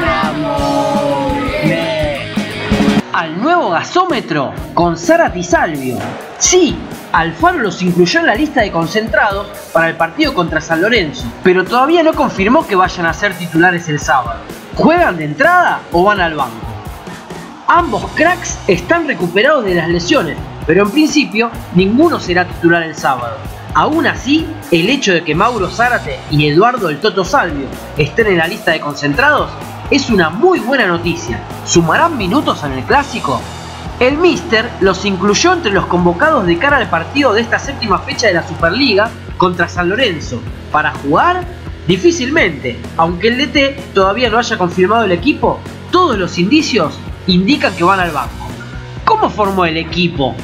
Ramone. Al nuevo gasómetro con Zárate y Salvio. Sí, Alfaro los incluyó en la lista de concentrados para el partido contra San Lorenzo, pero todavía no confirmó que vayan a ser titulares el sábado. ¿Juegan de entrada o van al banco? Ambos cracks están recuperados de las lesiones, pero en principio ninguno será titular el sábado. Aún así, el hecho de que Mauro Zárate y Eduardo el Toto Salvio estén en la lista de concentrados es una muy buena noticia. ¿Sumarán minutos en el clásico? El Mister los incluyó entre los convocados de cara al partido de esta séptima fecha de la Superliga contra San Lorenzo. ¿Para jugar? Difícilmente, aunque el DT todavía no haya confirmado el equipo, todos los indicios indican que van al banco. ¿Cómo formó el equipo?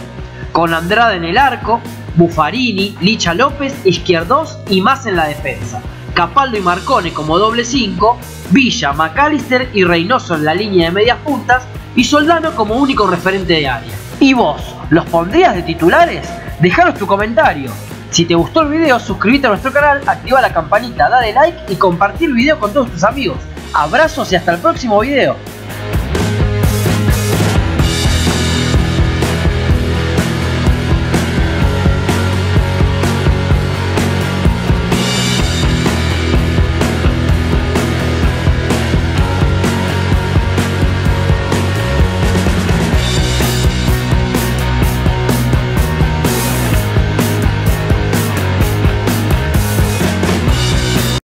Con Andrade en el arco, Buffarini, Licha López, Izquierdos y más en la defensa. Capaldo y Marcone como doble 5, Villa, McAllister y Reynoso en la línea de medias puntas y Soldano como único referente de área. ¿Y vos? ¿Los pondrías de titulares? Dejaros tu comentario. Si te gustó el video, suscríbete a nuestro canal, activa la campanita, dale like y compartir el video con todos tus amigos. Abrazos y hasta el próximo video.